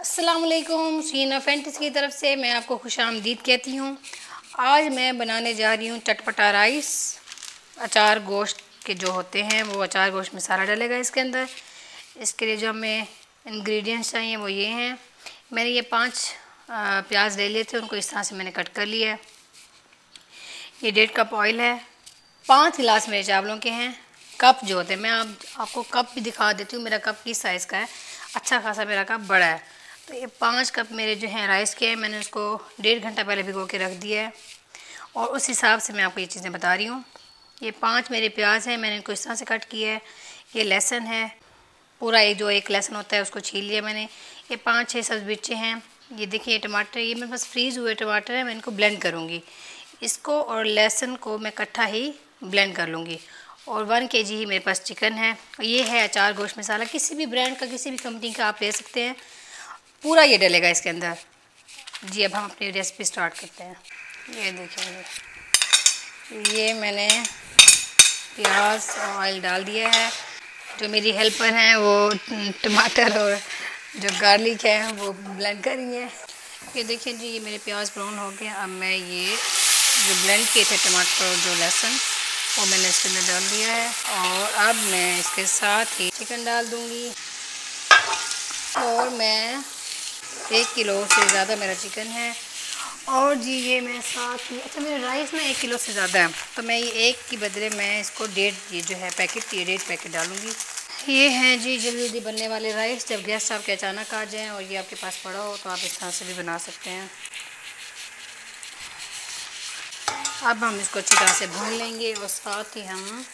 असलकुम शीना फैंटिस की तरफ़ से मैं आपको खुश आमदीद कहती हूँ। आज मैं बनाने जा रही हूँ चटपटा राइस अचार गोश्त के जो होते हैं वो अचार गोश्त में सारा डलेगा इसके अंदर। इसके लिए जो हमें इंग्रेडिएंट्स चाहिए वो ये हैं। मैंने ये पाँच प्याज ले लिए थे उनको इस तरह से मैंने कट कर लिया है। ये डेढ़ कप ऑयल है पाँच गिलास मेरे चावलों के हैं। कप जो होते हैं मैं आप, आपको कप भी दिखा देती हूँ मेरा कप किस साइज़ का है। अच्छा खासा मेरा कप बड़ा है। तो ये पाँच कप मेरे जो हैं राइस के हैं, मैंने उसको डेढ़ घंटा पहले भिगो के रख दिया है। और उस हिसाब से मैं आपको ये चीज़ें बता रही हूँ। ये पाँच मेरे प्याज हैं, मैंने इनको इस तरह से कट किया है। ये लहसन है, पूरा एक जो एक लहसन होता है, उसको छील लिया मैंने। ये पाँच छः सब्ज मिर्चें हैं। ये देखिए टमाटर, ये मेरे पास फ्रीज़ हुए टमाटर हैं, मैं इनको ब्लेंड करूँगी। इसको और लहसन को मैं इकट्ठा ही ब्लेंड कर लूँगी। और वन के जी ही मेरे पास चिकन है। ये है अचार गोश्त मसाला। किसी भी ब्रांड का, किसी भी कंपनी का आप ले सकते हैं। पूरा ये डलेगा इसके अंदर। जी, अब हम अपनी रेसिपी स्टार्ट करते हैं। ये देखेंगे ये मैंने प्याज और ऑयल डाल दिया है। जो मेरी हेल्पर हैं, वो टमाटर और जो गार्लिक है, वो ब्लेंड कर रही है। ये देखिए जी, ये मेरे प्याज ब्राउन हो गए। अब मैं ये जो ब्लेंड किए थे टमाटर और जो लहसुन, वो मैंने इसके अंदर डाल दिया है। और अब मैं इसके साथ ही चिकन डाल दूँगी। और मैं एक किलो से ज़्यादा मेरा चिकन है। और जी, ये मैं साथ ही अच्छा मेरा राइस ना एक किलो से ज़्यादा है। तो मैं ये एक के बदले मैं इसको डेढ़, ये जो है पैकेट, ये डेढ़ पैकेट डालूँगी। ये हैं जी जल्दी जल्दी बनने वाले राइस। जब गेस्ट आपके अचानक आ जाएँ और ये आपके पास पड़ा हो तो आप इस तरह से भी बना सकते हैं। अब हम इसको अच्छी तरह से भून लेंगे और साथ ही हम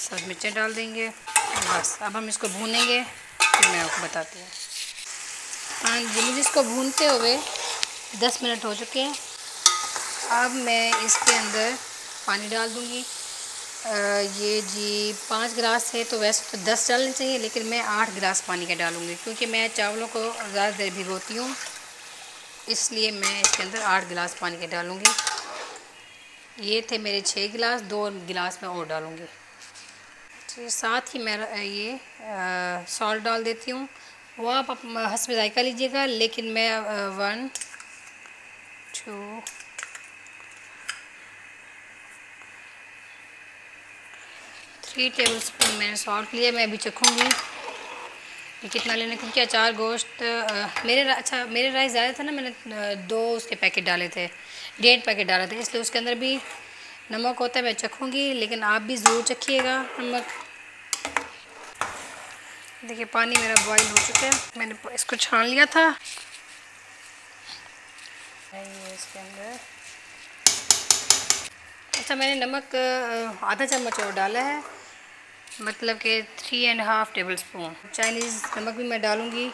सब मिर्चें डाल देंगे। बस, अब हम इसको भूनेंगे, फिर मैं आपको बताती हूँ। हाँ जी, मुझे इसको भूनते हुए दस मिनट हो चुके हैं। अब मैं इसके अंदर पानी डाल दूँगी। ये जी पाँच गिलास है तो वैसे तो दस डालने चाहिए, लेकिन मैं आठ गिलास पानी का डालूँगी, क्योंकि मैं चावलों को ज़्यादा देर भिगोती हूँ। इसलिए मैं इसके अंदर आठ गिलास पानी के डालूँगी। ये थे मेरे छः गिलास, दो गिलास मैं और डालूँगी। साथ ही मैं ये सॉल्ट डाल देती हूँ। वो आप हंसब जायका लीजिएगा, लेकिन मैं one, two, three tablespoon मैंने सॉल्ट लिया, मैं अभी चखूँगी। कि कितना लेना क्योंकि अचार गोश्त मेरे अच्छा मेरे राइस ज़्यादा था ना, मैंने दो उसके पैकेट डाले थे, डेढ़ पैकेट डाले थे, इसलिए उसके अंदर भी नमक होता है, मैं चखूँगी, लेकिन आप भी ज़रूर चखिएगा नमक। देखिए, पानी मेरा बॉईल हो चुका है। मैंने इसको छान लिया था। इसके अंदर अच्छा मैंने नमक आधा चम्मच और डाला है। मतलब कि three and half tablespoon Chinese नमक भी मैं डालूँगी।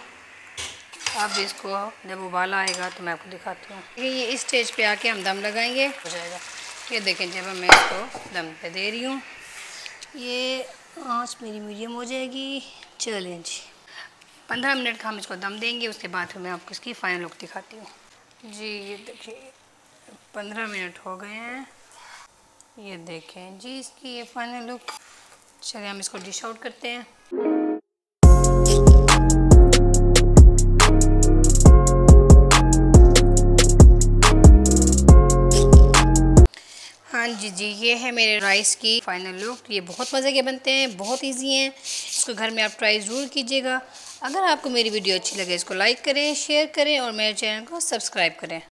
अब इसको, जब उबाला आएगा तो मैं आपको दिखाती हूँ। ये इस स्टेज पे आके हम दम लगाएँगे। हो जाएगा। ये देखें, जब मैं इसको दम पे दे रही हूँ। ये आँच मेरी मीडियम हो जाएगी। चलें जी। पंद्रह मिनट का हम इसको दम देंगे, उसके बाद फिर मैं आपको इसकी फ़ाइनल लुक दिखाती हूँ। जी, ये देखिए, पंद्रह मिनट हो गए हैं। ये देखें जी इसकी ये फ़ाइनल लुक चलिए हम इसको डिश आउट करते हैं। जी जी, ये है मेरे राइस की फाइनल लुक ये बहुत मज़े के बनते हैं, बहुत इजी हैं. इसको घर में आप ट्राई ज़रूर कीजिएगा. अगर आपको मेरी वीडियो अच्छी लगे, इसको लाइक करें शेयर करें और मेरे चैनल को सब्सक्राइब करें.